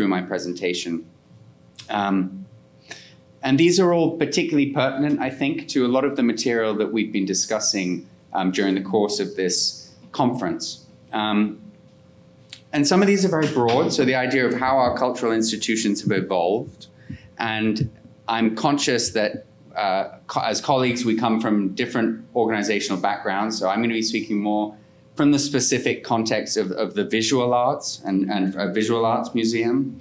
through my presentation. Um, and these are all particularly pertinent, I think, to a lot of the material that we've been discussing um, during the course of this conference. Um, and some of these are very broad, so the idea of how our cultural institutions have evolved. And I'm conscious that uh, co as colleagues, we come from different organizational backgrounds, so I'm going to be speaking more from the specific context of, of the visual arts and, and a visual arts museum.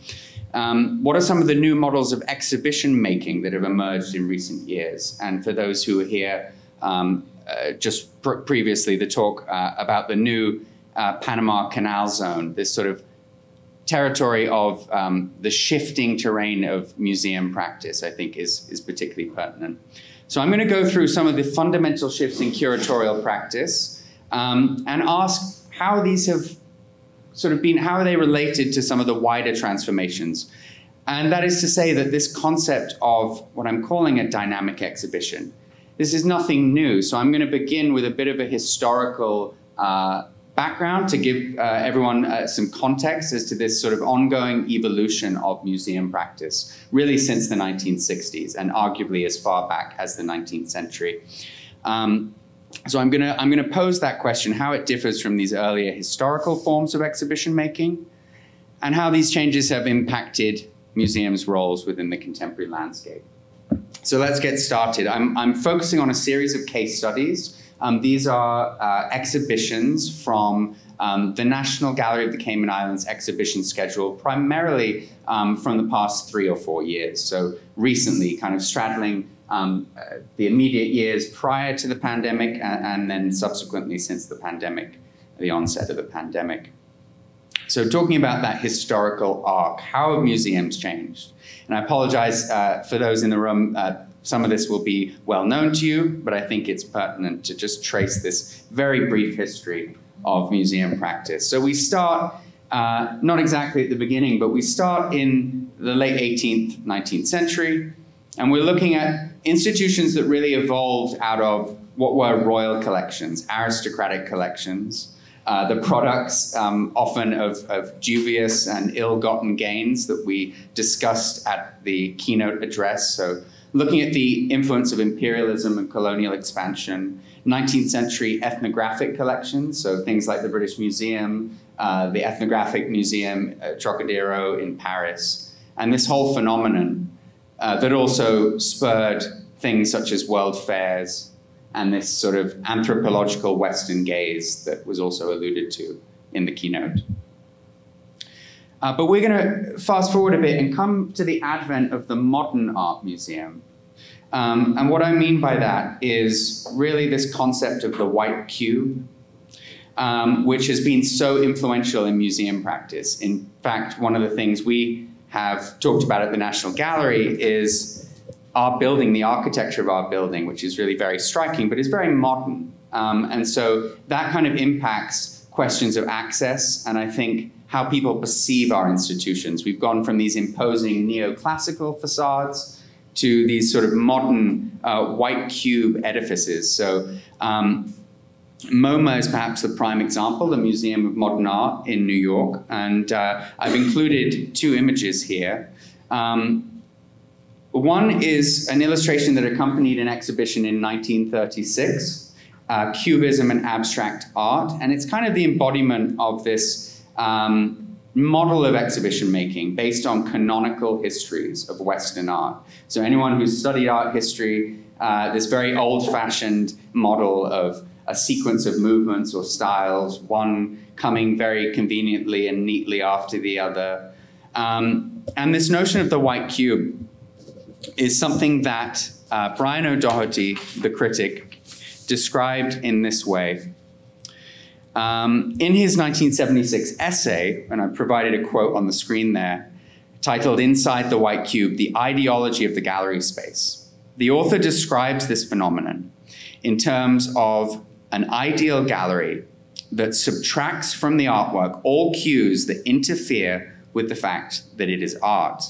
Um, what are some of the new models of exhibition making that have emerged in recent years? And for those who are here um, uh, just pr previously, the talk uh, about the new uh, Panama Canal Zone, this sort of territory of um, the shifting terrain of museum practice, I think is, is particularly pertinent. So I'm going to go through some of the fundamental shifts in curatorial practice um, and ask how these have sort of been, how are they related to some of the wider transformations? And that is to say that this concept of what I'm calling a dynamic exhibition, this is nothing new. So I'm going to begin with a bit of a historical uh, background to give uh, everyone uh, some context as to this sort of ongoing evolution of museum practice, really since the 1960s and arguably as far back as the 19th century. Um, so I'm gonna, I'm gonna pose that question, how it differs from these earlier historical forms of exhibition making, and how these changes have impacted museums' roles within the contemporary landscape. So let's get started. I'm, I'm focusing on a series of case studies um, these are uh, exhibitions from um, the National Gallery of the Cayman Islands exhibition schedule, primarily um, from the past three or four years. So recently, kind of straddling um, uh, the immediate years prior to the pandemic and, and, then subsequently since the pandemic, the onset of the pandemic. So talking about that historical arc, how have museums changed? And I apologize uh, for those in the room uh, some of this will be well known to you, but I think it's pertinent to just trace this very brief history of museum practice. So we start uh, not exactly at the beginning, but we start in the late 18th, 19th century, and we're looking at institutions that really evolved out of what were royal collections, aristocratic collections, uh, the products um, often of, of, dubious and ill-gotten gains that we discussed at the keynote address. So looking at the influence of imperialism and colonial expansion, 19th century ethnographic collections, so things like the British Museum, uh, the Ethnographic Museum at Trocadero in Paris, and this whole phenomenon uh, that also spurred things such as world fairs and this sort of anthropological Western gaze that was also alluded to in the keynote. Uh, but we're going to fast forward a bit and come to the advent of the modern art museum. Um, and what I mean by that is really this concept of the white cube, um, which has been so influential in museum practice. In fact, one of the things we have talked about at the National Gallery is our building, the architecture of our building, which is really very striking, but is very modern. Um, and so that kind of impacts questions of access, and I think how people perceive our institutions. We've gone from these imposing neoclassical facades to these sort of modern uh, white cube edifices. So um, MoMA is perhaps the prime example, the Museum of Modern Art in New York. And uh, I've included two images here. Um, one is an illustration that accompanied an exhibition in 1936, uh, Cubism and Abstract Art. And it's kind of the embodiment of this um, model of exhibition making based on canonical histories of Western art. So anyone who's studied art history, uh, this very old-fashioned model of a sequence of movements or styles, one coming very conveniently and neatly after the other. Um, and this notion of the white cube is something that uh, Brian O'Doherty, the critic, described in this way. Um, in his 1976 essay, and I provided a quote on the screen there, titled Inside the White Cube, The Ideology of the Gallery Space, the author describes this phenomenon in terms of an ideal gallery that subtracts from the artwork all cues that interfere with the fact that it is art.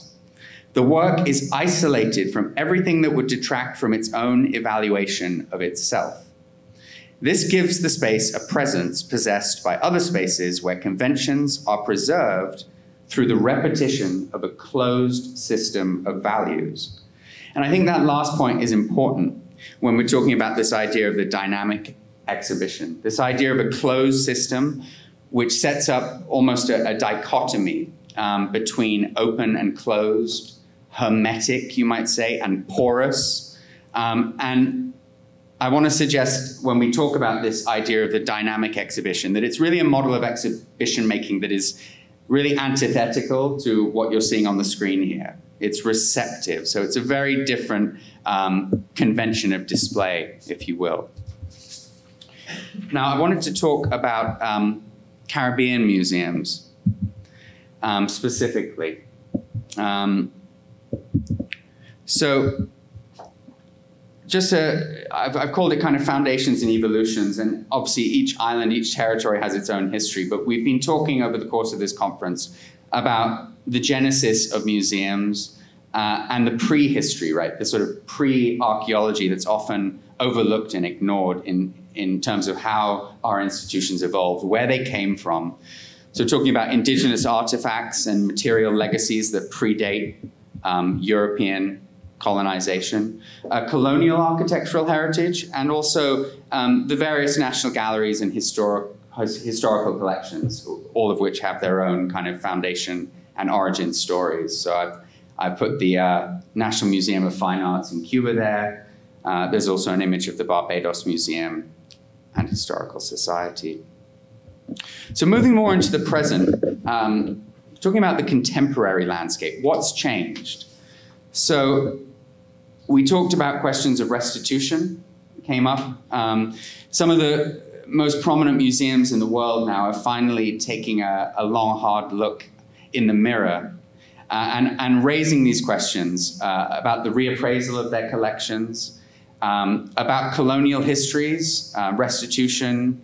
The work is isolated from everything that would detract from its own evaluation of itself. This gives the space a presence possessed by other spaces where conventions are preserved through the repetition of a closed system of values. And I think that last point is important when we're talking about this idea of the dynamic exhibition, this idea of a closed system which sets up almost a, a dichotomy um, between open and closed, hermetic, you might say, and porous. Um, and I want to suggest when we talk about this idea of the dynamic exhibition that it's really a model of exhibition making that is really antithetical to what you're seeing on the screen here. It's receptive, so it's a very different um, convention of display, if you will. Now, I wanted to talk about um, Caribbean museums um, specifically. Um, so, just a, I've, I've called it kind of foundations and evolutions, and obviously each island, each territory has its own history. But we've been talking over the course of this conference about the genesis of museums uh, and the prehistory, right? The sort of pre-archaeology that's often overlooked and ignored in in terms of how our institutions evolved, where they came from. So, talking about indigenous artifacts and material legacies that predate um, European colonization, uh, colonial architectural heritage, and also um, the various national galleries and historic, historical collections, all of which have their own kind of foundation and origin stories. So, I've, I've put the uh, National Museum of Fine Arts in Cuba there. Uh, there's also an image of the Barbados Museum and historical society. So, moving more into the present, um, talking about the contemporary landscape, what's changed? So, we talked about questions of restitution, came up. Um, some of the most prominent museums in the world now are finally taking a, a long, hard look in the mirror uh, and, and raising these questions uh, about the reappraisal of their collections, um, about colonial histories, uh, restitution,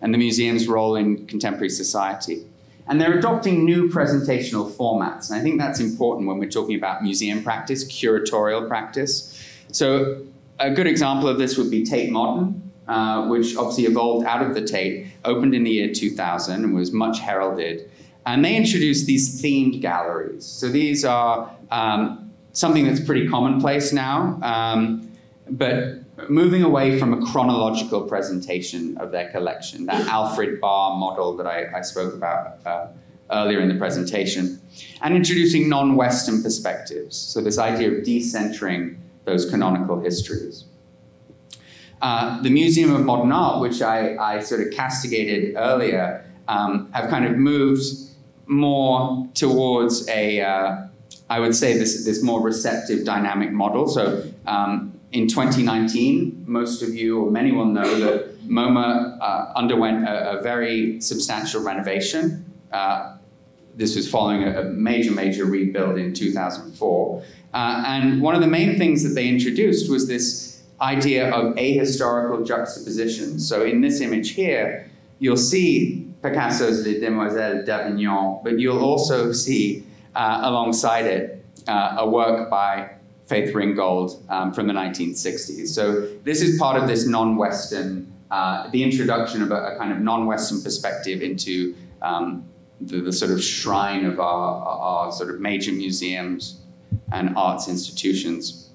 and the museum's role in contemporary society. And they're adopting new presentational formats. And I think that's important when we're talking about museum practice, curatorial practice. So, a good example of this would be Tate Modern, uh, which obviously evolved out of the Tate, opened in the year 2000 and was much heralded. And they introduced these themed galleries. So, these are um, something that's pretty commonplace now. Um, but moving away from a chronological presentation of their collection, that Alfred Barr model that I, I spoke about uh, earlier in the presentation, and introducing non Western perspectives. So, this idea of decentering those canonical histories. Uh, the Museum of Modern Art, which I, I sort of castigated earlier, um, have kind of moved more towards a, uh, I would say, this, this more receptive dynamic model. So, um, in 2019, most of you or many will know that MoMA uh, underwent a, a, very substantial renovation. Uh, this was following a, a, major, major rebuild in 2004. Uh, and one of the main things that they introduced was this idea of ahistorical juxtaposition. So in this image here, you'll see Picasso's Les Demoiselles d'Avignon, but you'll also see uh, alongside it uh, a work by Faith Ringgold um, from the 1960s. So this is part of this non-Western, uh, the introduction of a, a, kind of non-Western perspective into um, the, the, sort of shrine of our, our sort of major museums and arts institutions.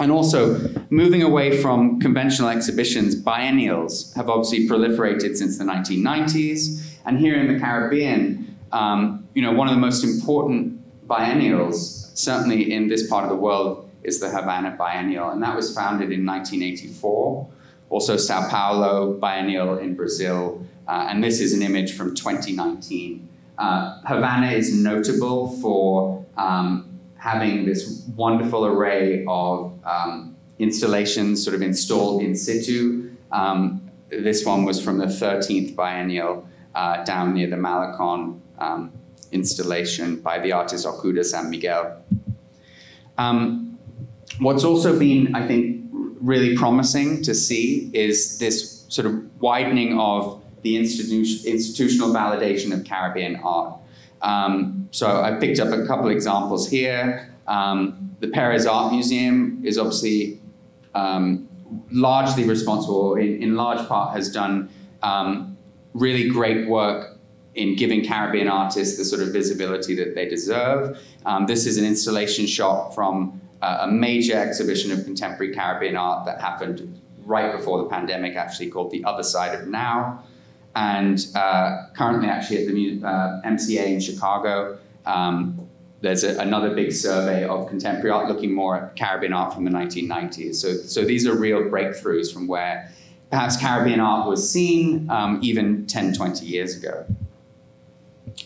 And also, moving away from conventional exhibitions, biennials have obviously proliferated since the 1990s. And here in the Caribbean, um, you know, one of the most important biennials, certainly in this part of the world, is the Havana Biennial, and that was founded in 1984. Also, Sao Paulo Biennial in Brazil, uh, and this is an image from 2019. Uh, Havana is notable for um, having this wonderful array of um, installations sort of installed in situ. Um, this one was from the 13th biennial uh, down near the Malecon um, installation by the artist Okuda San Miguel. Um, What's also been, I think, really promising to see is this sort of widening of the institu- institutional validation of Caribbean art. Um, so I picked up a couple examples here. Um, the Perez Art Museum is obviously um, largely responsible, in, in, large part, has done um, really great work in giving Caribbean artists the sort of visibility that they deserve. Um, this is an installation shot from a major exhibition of contemporary Caribbean art that happened right before the pandemic, actually called The Other Side of Now. And uh, currently, actually, at the uh, MCA in Chicago, um, there's a, another big survey of contemporary art looking more at Caribbean art from the 1990s. So, so these are real breakthroughs from where perhaps Caribbean art was seen um, even 10, 20 years ago.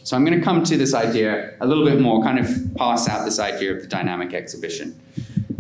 So I'm going to come to this idea a little bit more, kind of pass out this idea of the dynamic exhibition.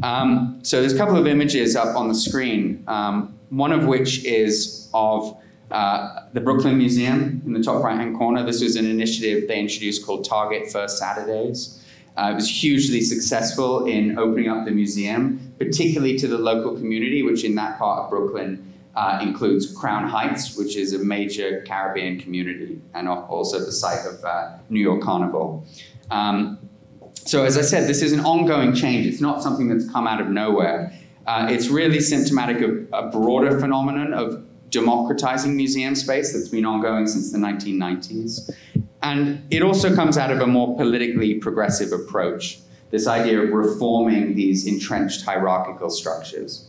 Um, so there's a couple of images up on the screen, um, one of which is of uh, the Brooklyn Museum in the top right-hand corner. This was an initiative they introduced called Target First Saturdays. Uh, it was hugely successful in opening up the museum, particularly to the local community, which in that part of Brooklyn uh, includes Crown Heights, which is a major Caribbean community, and also the site of uh, New York Carnival. Um, so as I said, this is an ongoing change. It's not something that's come out of nowhere. Uh, it's really symptomatic of a broader phenomenon of democratizing museum space that's been ongoing since the 1990s. And it also comes out of a more politically progressive approach, this idea of reforming these entrenched hierarchical structures.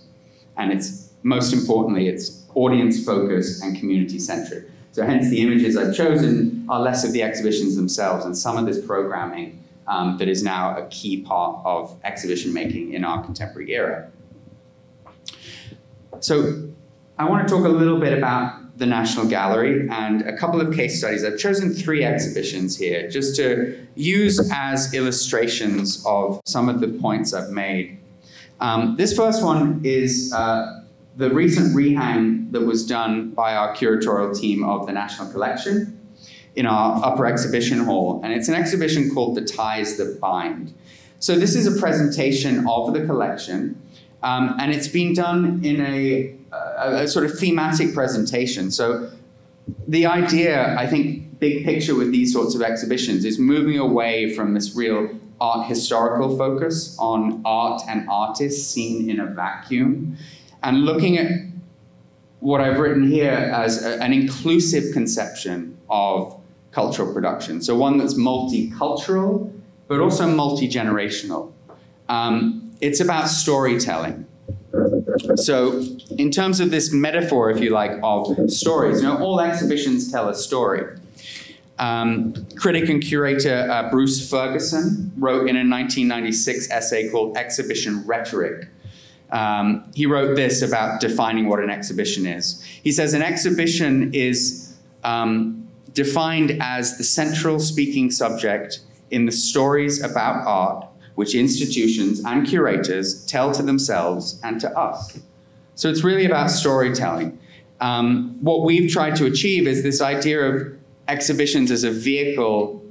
And it's most importantly, it's audience focused and community centric. So hence the images I've chosen are less of the exhibitions themselves and some of this programming um, that is now a key part of exhibition making in our contemporary era. So I want to talk a little bit about the National Gallery and a couple of case studies. I've chosen three exhibitions here just to use as illustrations of some of the points I've made. Um, this first one is uh, the recent rehang that was done by our curatorial team of the National Collection in our upper exhibition hall. And it's an exhibition called The Ties That Bind. So this is a presentation of the collection, um, and it's been done in a a, a sort of thematic presentation. So the idea, I think, big picture with these sorts of exhibitions is moving away from this real art historical focus on art and artists seen in a vacuum and looking at what I've written here as a, an inclusive conception of cultural production. So one that's multicultural, but also multi-generational. Um, it's about storytelling. So, in terms of this metaphor, if you like, of stories, you know, all exhibitions tell a story. Um, critic and curator uh, Bruce Ferguson wrote in a 1996 essay called Exhibition Rhetoric. Um, he wrote this about defining what an exhibition is. He says an exhibition is um, defined as the central speaking subject in the stories about art which institutions and curators tell to themselves and to us. So it's really about storytelling. Um, what we've tried to achieve is this idea of exhibitions as a vehicle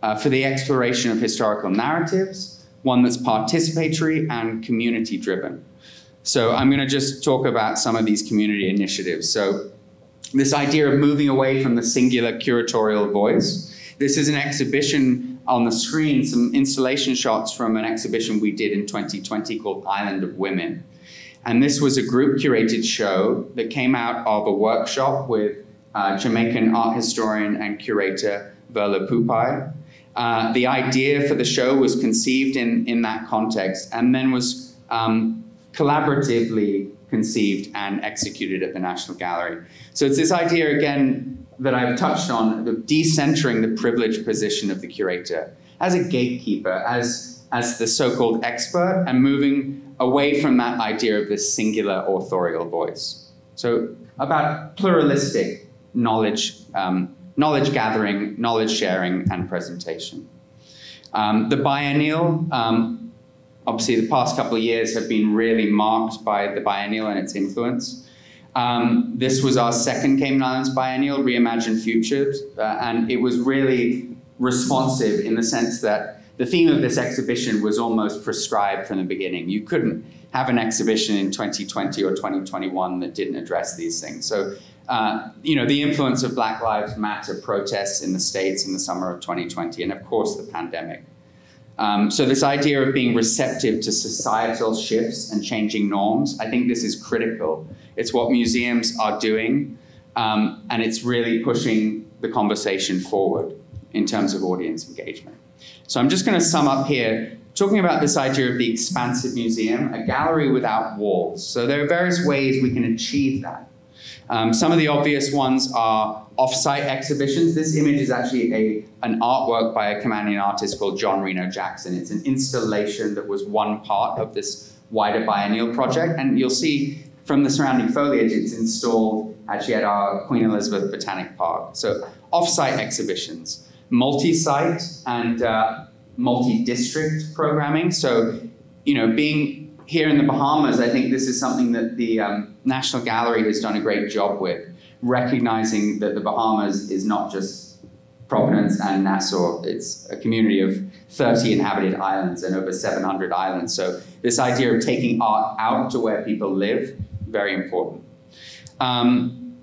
uh, for the exploration of historical narratives, one that's participatory and community driven. So I'm going to just talk about some of these community initiatives. So this idea of moving away from the singular curatorial voice. This is an exhibition on the screen some installation shots from an exhibition we did in 2020 called Island of Women. And this was a group curated show that came out of a workshop with uh, Jamaican art historian and curator Veerle Poupeye. Uh, the idea for the show was conceived in, in that context and then was um, collaboratively conceived and executed at the National Gallery. So it's this idea, again, that I've touched on, the decentering the privileged position of the curator as a gatekeeper, as, as the so-called expert, and moving away from that idea of this singular authorial voice. So about pluralistic knowledge, um, knowledge gathering, knowledge sharing, and presentation. Um, the biennial, um, obviously the past couple of years have been really marked by the biennial and its influence. Um, this was our second Cayman Islands Biennial, Reimagine Futures, uh, and it was really responsive in the sense that the theme of this exhibition was almost prescribed from the beginning. You couldn't have an exhibition in 2020 or 2021 that didn't address these things. So, uh, you know, the influence of Black Lives Matter protests in the States in the summer of 2020, and of course the pandemic. Um, so this idea of being receptive to societal shifts and changing norms, I think this is critical. It's what museums are doing. Um, and it's really pushing the conversation forward in terms of audience engagement. So I'm just going to sum up here, talking about this idea of the expansive museum, a gallery without walls. So there are various ways we can achieve that. Um, some of the obvious ones are off-site exhibitions. This image is actually a, an artwork by a Canadian artist called John Reno Jackson. It's an installation that was one part of this wider biennial project, and you'll see from the surrounding foliage, it's installed actually at our Queen Elizabeth Botanic Park. So off-site exhibitions, multi-site and uh, multi-district programming. So, you know, being here in the Bahamas, I think this is something that the um, National Gallery has done a great job with, recognizing that the Bahamas is not just Providence and Nassau. It's a community of 30 inhabited islands and over 700 islands. So this idea of taking art out to where people live, very important. Um,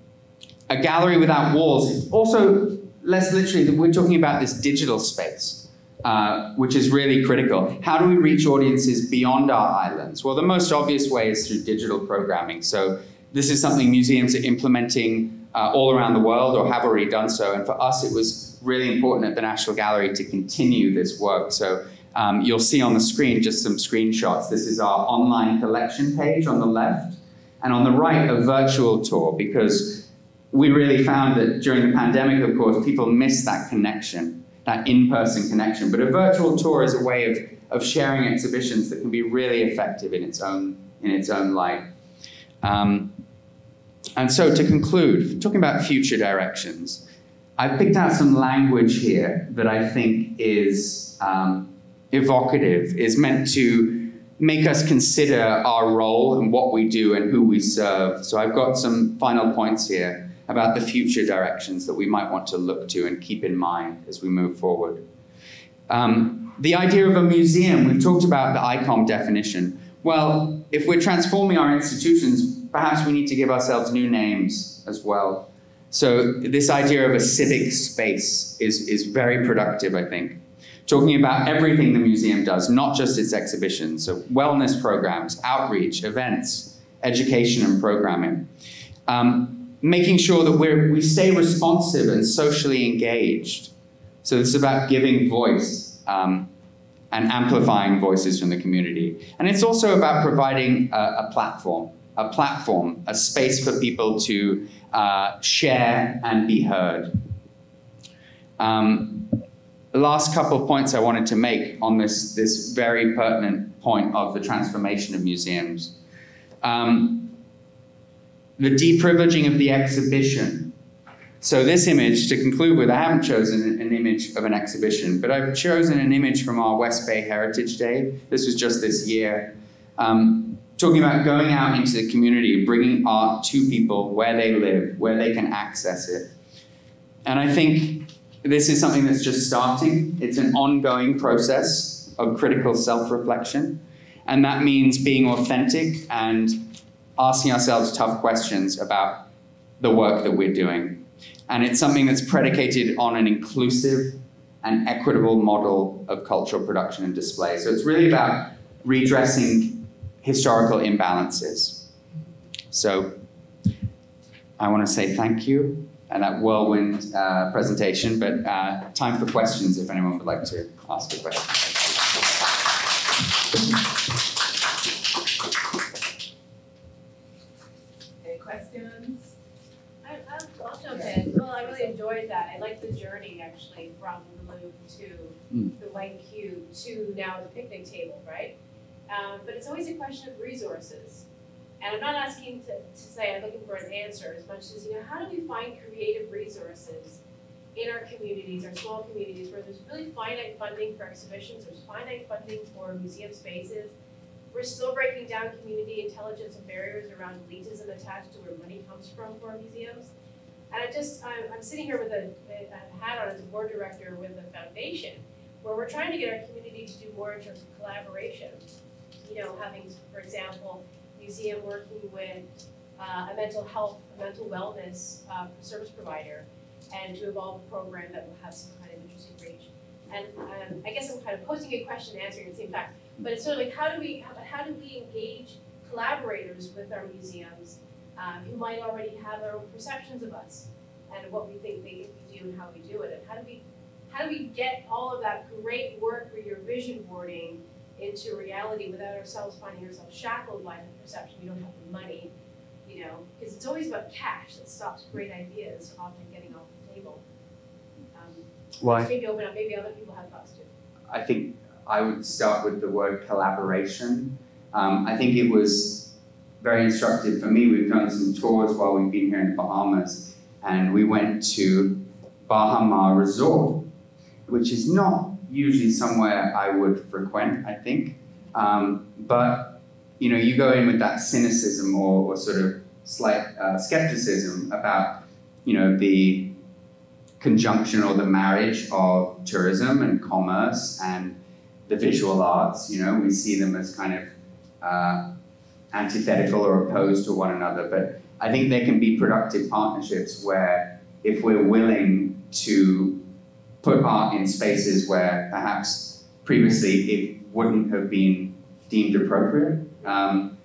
a gallery without walls, also less literally, we're talking about this digital space. Uh, which is really critical. How do we reach audiences beyond our islands? Well, the most obvious way is through digital programming. So this is something museums are implementing uh, all around the world or have already done so. And for us, it was really important at the National Gallery to continue this work. So um, you'll see on the screen just some screenshots. This is our online collection page on the left. And on the right, a virtual tour, because we really found that during the pandemic, of course, people missed that connection that in-person connection. But a virtual tour is a way of, of sharing exhibitions that can be really effective in its own, in its own light. Um, and so to conclude, talking about future directions, I've picked out some language here that I think is um, evocative, is meant to make us consider our role and what we do and who we serve. So I've got some final points here about the future directions that we might want to look to and keep in mind as we move forward. Um, the idea of a museum, we've talked about the ICOM definition. Well, if we're transforming our institutions, perhaps we need to give ourselves new names as well. So this idea of a civic space is, is very productive, I think. Talking about everything the museum does, not just its exhibitions, so wellness programs, outreach, events, education and programming. Um, making sure that we we stay responsive and socially engaged. So this is about giving voice um, and amplifying voices from the community. And it's also about providing a, a platform, a platform, a space for people to uh, share and be heard. Um, last couple of points I wanted to make on this, this very pertinent point of the transformation of museums. Um, the deprivileging of the exhibition. So this image, to conclude with, I haven't chosen an image of an exhibition, but I've chosen an image from our West Bay Heritage Day. This was just this year. Um, talking about going out into the community, bringing art to people where they live, where they can access it. And I think this is something that's just starting. It's an ongoing process of critical self-reflection. And that means being authentic and asking ourselves tough questions about the work that we're doing. And it's something that's predicated on an inclusive and equitable model of cultural production and display. So it's really about redressing historical imbalances. So I want to say thank you and that whirlwind uh, presentation, but uh, time for questions if anyone would like to ask a question. Enjoyed that. I like the journey actually from the Louvre to mm. the White Cube to now the picnic table, right? Um, but it's always a question of resources. And I'm not asking to, to say I'm looking for an answer as much as, you know, how do we find creative resources in our communities, our small communities, where there's really finite funding for exhibitions, there's finite funding for museum spaces. We're still breaking down community intelligence and barriers around elitism attached to where money comes from for museums. And I just, I'm, I'm sitting here with a, a hat on as a board director with a foundation where we're trying to get our community to do more in terms of collaboration. You know, having, for example, museum working with uh, a mental health, a mental wellness uh, service provider, and to evolve a program that will have some kind of interesting reach. And um, I guess I'm kind of posing a question and answering at the same time. But it's sort of like how do we how, how do we engage collaborators with our museums um, who might already have their own perceptions of us and what we think they, we do and how we do it. And how do we, how do we get all of that great work for your vision boarding into reality without ourselves finding ourselves shackled by the perception we don't have the money, you know, because it's always about cash that stops great ideas often getting off the table. Um, Why? Maybe open up, maybe other people have thoughts too. I think I would start with the word collaboration. Um, I think it was very instructive for me. We've done some tours while we've been here in the Bahamas, and we went to Baha Mar Resort, which is not usually somewhere I would frequent, I think. Um, but you know, you go in with that cynicism or, or sort of slight uh, skepticism about you know the conjunction or the marriage of tourism and commerce and the visual arts. You know, we see them as kind of uh, antithetical or opposed to one another. But I think there can be productive partnerships where, if we're willing to put art in spaces where perhaps previously it wouldn't have been deemed appropriate. Um,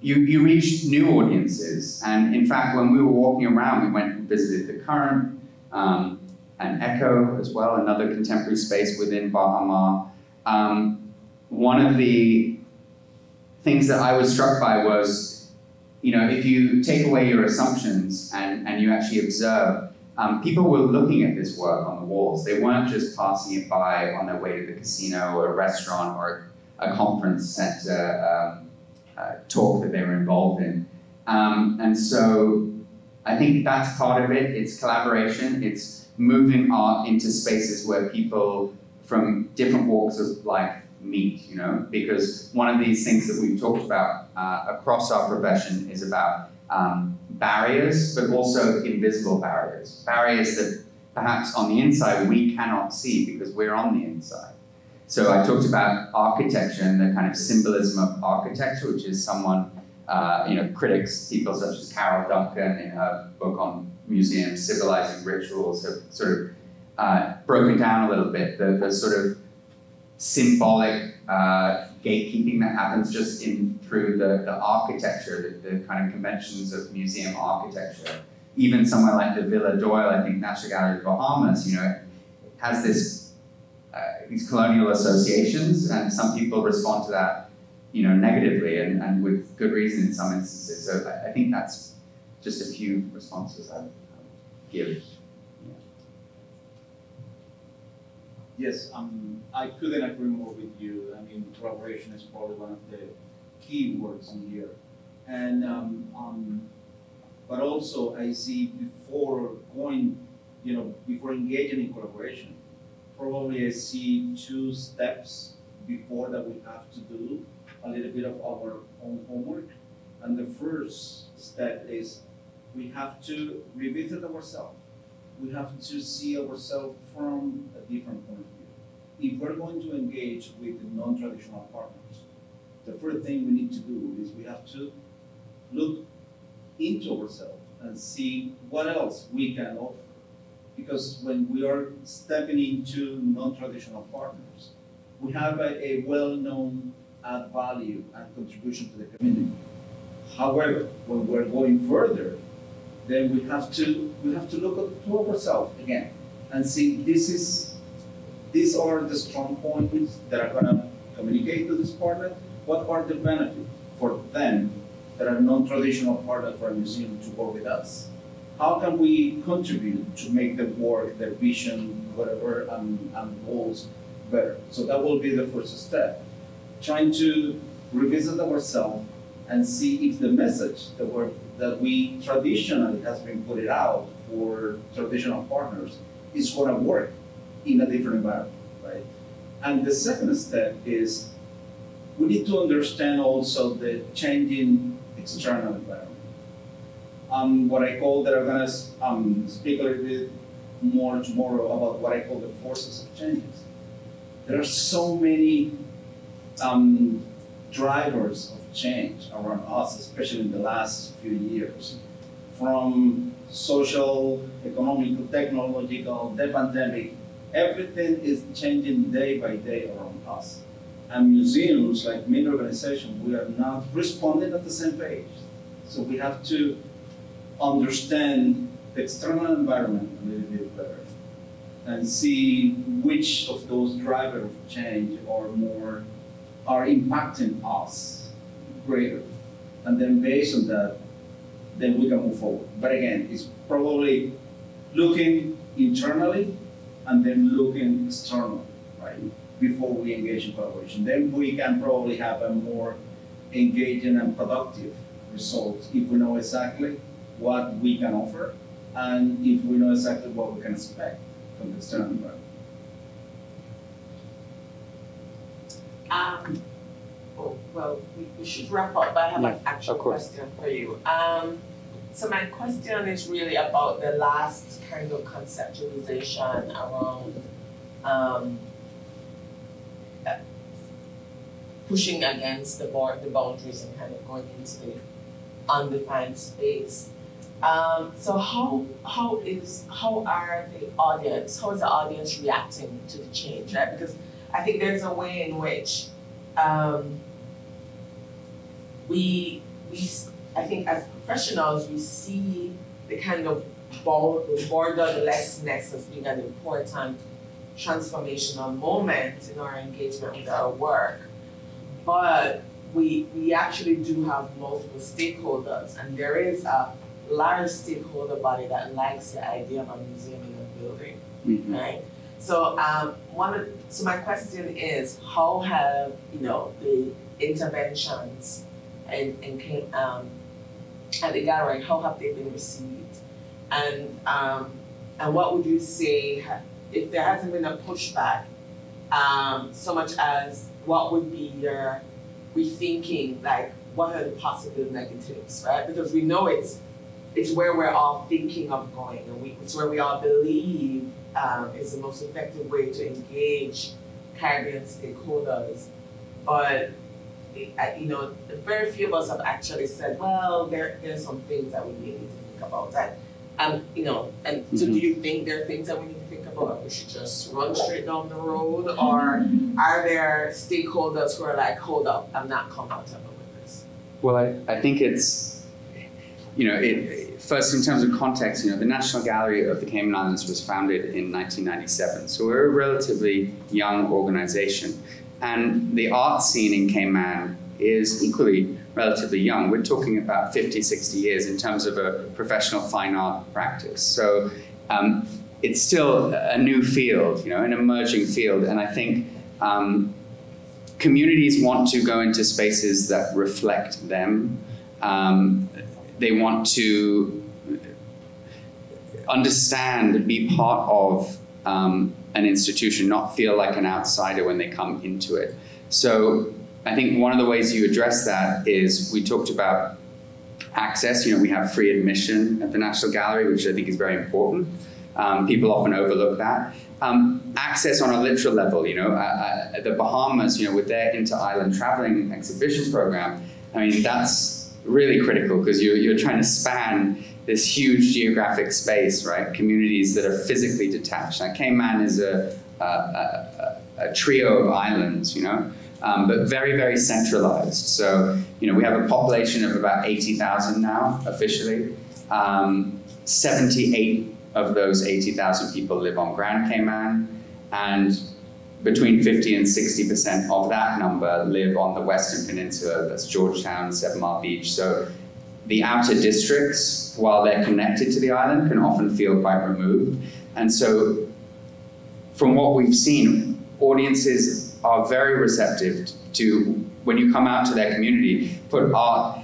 you, you reach new audiences. And in fact, when we were walking around, we went and visited the Current um, and Echo as well, another contemporary space within Baha Mar. Um, one of the things that I was struck by was, you know, if you take away your assumptions and, and you actually observe, um, people were looking at this work on the walls. They weren't just passing it by on their way to the casino or a restaurant or a conference center um, uh, talk that they were involved in. Um, and so I think that's part of it. It's collaboration. It's moving art into spaces where people from different walks of life meet, you know, because one of these things that we've talked about uh, across our profession is about um, barriers, but also invisible barriers. Barriers that perhaps on the inside we cannot see because we're on the inside. So I talked about architecture and the kind of symbolism of architecture, which is someone, uh, you know, critics, people such as Carol Duncan in her book on museums, Civilizing Rituals, have sort of uh, broken down a little bit the, the sort of symbolic uh, gatekeeping that happens just in through the, the architecture, the, the, kind of conventions of museum architecture. Even somewhere like the Villa Doyle, I think National Gallery of Bahamas, you know, has this uh, these colonial associations, and some people respond to that, you know, negatively and, and with good reason in some instances. So I, I think that's just a few responses I would give. Yes, um, I couldn't agree more with you. I mean, collaboration is probably one of the key words in here. And, um, um, but also I see before going, you know, before engaging in collaboration, probably I see two steps before that we have to do a little bit of our own homework. And the first step is we have to revisit ourselves. We have to see ourselves from a different point of view. If we're going to engage with non-traditional partners, the first thing we need to do is we have to look into ourselves and see what else we can offer. Because when we are stepping into non-traditional partners, we have a, a well-known add value and contribution to the community. However, when we're going further, then we have to we have to look at, to ourselves again and see this is these are the strong points that are going to communicate to this partner. What are the benefits for them that are non-traditional partners for a museum to work with us? How can we contribute to make the work, their vision, whatever, and, and goals better? So that will be the first step. Trying to revisit ourselves and see if the message that we're that we traditionally has been put it out for traditional partners is going to work in a different environment, right? And the second step is we need to understand also the changing external environment. Um, what I call that I'm going to um, speak a little bit more tomorrow about what I call the forces of changes. There are so many um, drivers of change around us, especially in the last few years, from social, economical, technological, the pandemic, everything is changing day by day around us. And museums, like many organizations, we are not responding at the same page. So we have to understand the external environment a little bit better and see which of those drivers of change are more are impacting us greater. And then based on that, then we can move forward. But again, it's probably looking internally and then looking externally, right? Before we engage in collaboration. Then we can probably have a more engaging and productive result if we know exactly what we can offer and if we know exactly what we can expect from the external environment. Um, oh, well, we, we should wrap up, but I have an actual question for you. Um, so my question is really about the last kind of conceptualization around um, uh, pushing against the board, the boundaries and kind of going into the undefined space. Um, so how how is how are the audience how is the audience reacting to the change, right? Because I think there's a way in which um, we we I think as professionals we see the kind of borderlessness as being an important transformational moment in our engagement with our work, but we we actually do have multiple stakeholders, and there is a large stakeholder body that likes the idea of a museum in a building Mhm. right? So um, one of, so my question is, how have you know the interventions and and came, um, at the gallery, how have they been received, and um, and what would you say if there hasn't been a pushback, um, so much as what would be your rethinking, like what are the possible negatives, right? Because we know it's it's where we're all thinking of going, and we, it's where we all believe um, is the most effective way to engage Caribbean stakeholders. But you know, very few of us have actually said, well, there there's some things that we really need to think about. That, um, you know, and so do you think there are things that we need to think about? and We should just run straight down the road, or are there stakeholders who are like, hold up, I'm not comfortable with this? Well, I, I think it's, you know, it, first in terms of context, you know, the National Gallery of the Cayman Islands was founded in 1997, so we're a relatively young organization. And the art scene in Cayman is equally relatively young. We're talking about 50, 60 years in terms of a professional fine art practice. So um, it's still a new field, you know, an emerging field. And I think um, communities want to go into spaces that reflect them. Um, they want to understand, and be part of um, an institution, not feel like an outsider when they come into it. So I think one of the ways you address that is we talked about access. You know, we have free admission at the National Gallery, which I think is very important. Um, people often overlook that. Um, access on a literal level, you know, uh, uh, the Bahamas, you know, with their inter-island traveling exhibitions program, I mean, that's really critical because you're, you're trying to span this huge geographic space, right? Communities that are physically detached. Now, Cayman is a, a, a, a trio of islands, you know, um, but very, very centralized. So, you know, we have a population of about 80,000 now, officially. Um, 78 of those 80,000 people live on Grand Cayman, and between 50 and 60% of that number live on the Western Peninsula. That's George Town, Seven Mile Beach. So the outer districts, while they're connected to the island, can often feel quite removed. And so, from what we've seen, audiences are very receptive to when you come out to their community, put art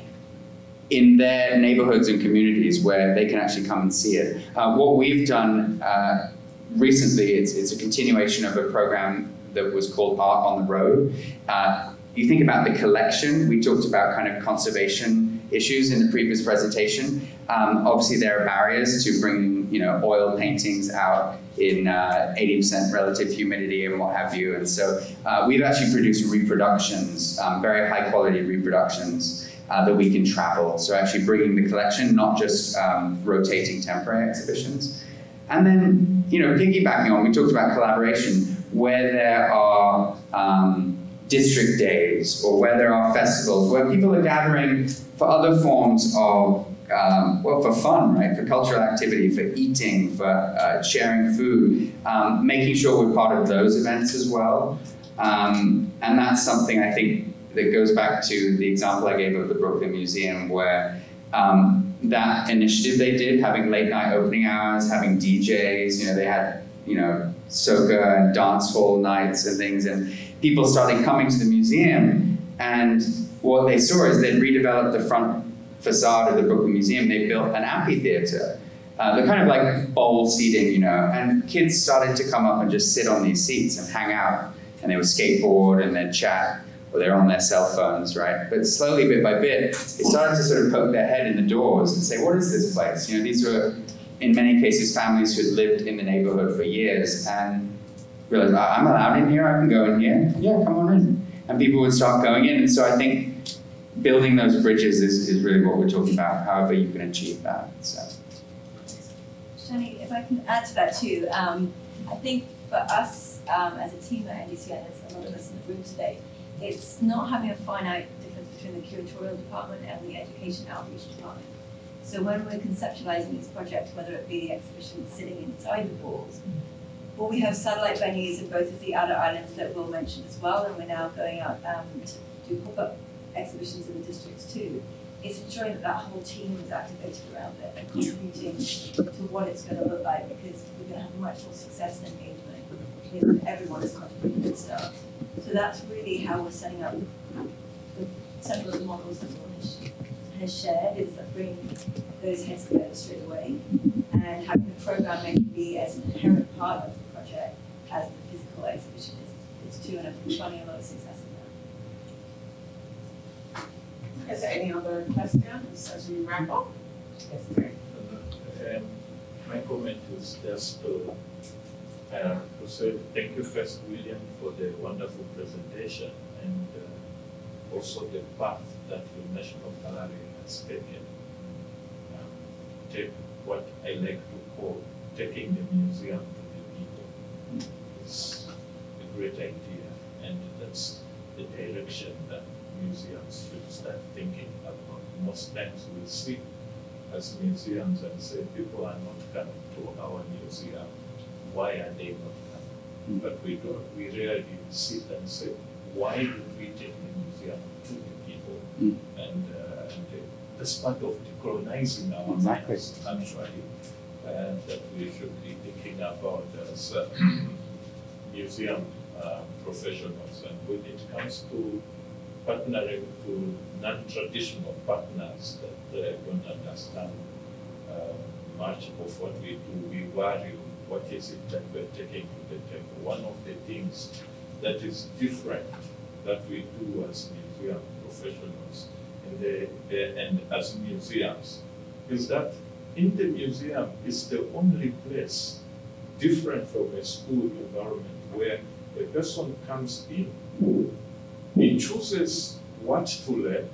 in their neighborhoods and communities where they can actually come and see it. Uh, what we've done uh, recently, it's, it's a continuation of a program that was called Art on the Road. Uh, you think about the collection, we talked about kind of conservation issues in the previous presentation. Um, obviously, there are barriers to bringing, you know, oil paintings out in 80% relative humidity and what have you. And so uh, we've actually produced reproductions, um, very high quality reproductions uh, that we can travel. So actually bringing the collection, not just um, rotating temporary exhibitions. And then, you know, piggybacking on, we talked about collaboration, where there are um, district days or where there are festivals, where people are gathering for other forms of um, well, for fun, right? For cultural activity, for eating, for uh, sharing food, um, making sure we're part of those events as well. Um, and that's something I think that goes back to the example I gave of the Brooklyn Museum, where um, that initiative they did, having late night opening hours, having DJs, you know, they had, you know, soca and dance hall nights and things, and people started coming to the museum, and what they saw is they'd redeveloped the front facade of the Brooklyn Museum, they built an amphitheater. Uh, they're kind of like bowl seating, you know, and kids started to come up and just sit on these seats and hang out, and they would skateboard and then chat, or they're on their cell phones, right? But slowly, bit by bit, they started to sort of poke their head in the doors and say, what is this place? You know, these were, in many cases, families who had lived in the neighborhood for years and realized, I'm allowed in here, I can go in here. Yeah, come on in. And people would start going in, and so I think building those bridges is, is really what we're talking about, however you can achieve that. So. Shani, if I can add to that too, um, I think for us um, as a team at NDC, and there's a lot of us in the room today, it's not having a finite difference between the curatorial department and the education outreach department. So when we're conceptualizing these projects, whether it be the exhibition sitting inside the walls, or we have satellite venues in both of the outer islands that Will mentioned as well, and we're now going out um, to do pop-up exhibitions in the districts too, is ensuring that that whole team is activated around it and contributing to what it's going to look like because we're going to have much more success and engagement if everyone is contributing their stuff. So that's really how we're setting up the several of the models that Will has shared is that bringing those heads together straight away and having the programming be as an inherent part of project as the physical exhibition is, is too, and I'm finding a lot of success Is there any other questions as we wrap up? Yes, sir. Um, my comment is just to, uh, to say thank you first, William, for the wonderful presentation and uh, also the path that the National Gallery has taken. Um, take what I like to call taking the museum to the people. It's a great idea, and that's the direction that museums should start thinking about. Most times we sit as museums and say people are not coming to our museum. Why are they not coming? Mm. But we don't. We rarely sit and say, why do we take the museum to the people? Mm. And, uh, and uh, that's part of decolonizing our exactly. minds, actually, uh, that we should be thinking about as uh, museum uh, professionals. And when it comes to partnering to non-traditional partners that uh, don't understand uh, much of what we do. We worry what is it that we're taking to the table. One of the things that is different that we do as museum professionals and, the, and as museums is that in the museum is the only place different from a school environment where a person comes in he chooses what to learn,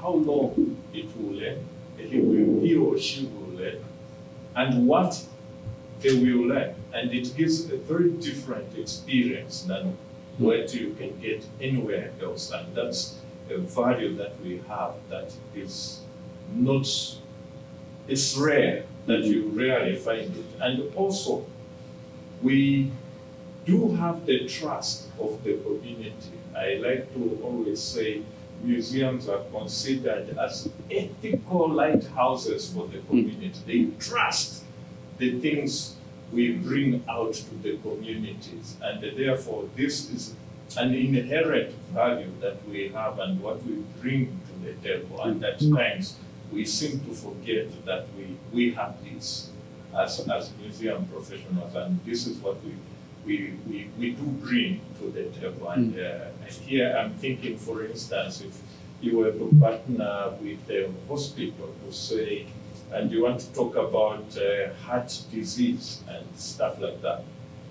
how long it will learn, he, will, he or she will learn, and what they will learn. And it gives a very different experience than what you can get anywhere else. And that's a value that we have that is not, it's rare that you rarely find it. And also, we do have the trust of the community I like to always say museums are considered as ethical lighthouses for the hmm. community. They trust the things we bring out to the communities. And therefore, this is an inherent value that we have and what we bring to the table. And at hmm. times, we seem to forget that we, we have this as, as museum professionals, and this is what we we, we, we do bring to the table. And, mm. uh, and here I'm thinking, for instance, if you were to partner with a hospital to say, and you want to talk about uh, heart disease and stuff like that.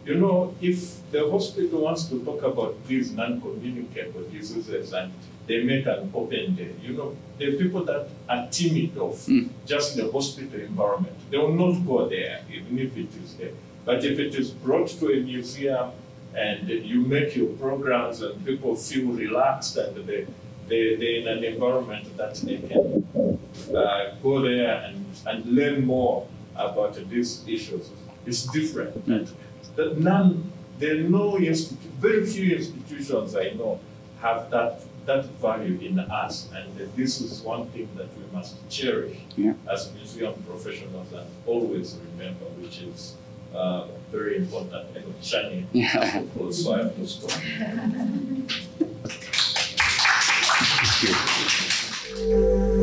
You know, if the hospital wants to talk about these non-communicable diseases and they make an open day, you know, the people that are timid of mm. just the hospital environment, they will not go there, even if it is there. But if it is brought to a museum and you make your programs and people feel relaxed and they, they, they're in an environment that they can uh, go there and, and learn more about these issues. It's different. And that none, there are no very few institutions I know have that that value in us. And this is one thing that we must cherish yeah. as museum professionals and always remember, which is uh, very important. And shining, yeah. of course, so I have to stop. Thank you.